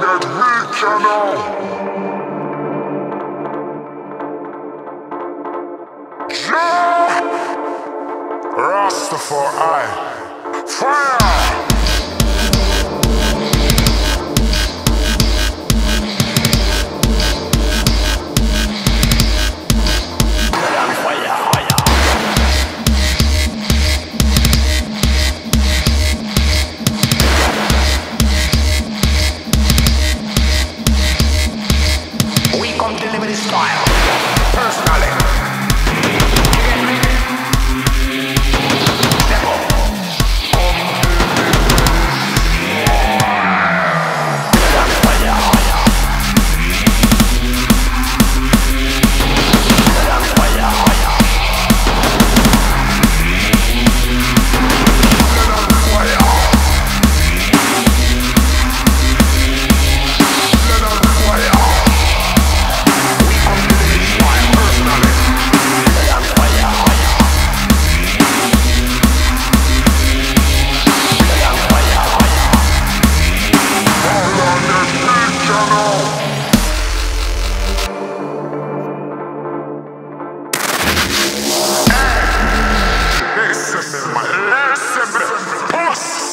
weak, you know. Yeah! Rastafari. Fire! We come deliver the style. Personally.